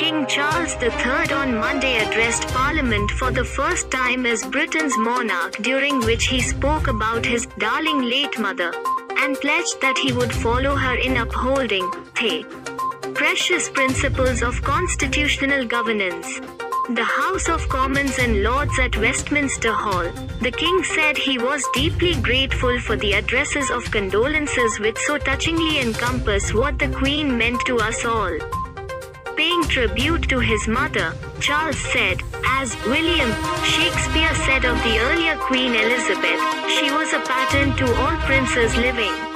King Charles III on Monday addressed Parliament for the first time as Britain's monarch, during which he spoke about his darling late mother and pledged that he would follow her in upholding the precious principles of constitutional governance. The House of Commons and Lords at Westminster Hall, the King said he was deeply grateful for the addresses of condolences which so touchingly encompass what the Queen meant to us all. Paying tribute to his mother, Charles said, as William Shakespeare said of the earlier Queen Elizabeth, she was a pattern to all princes living.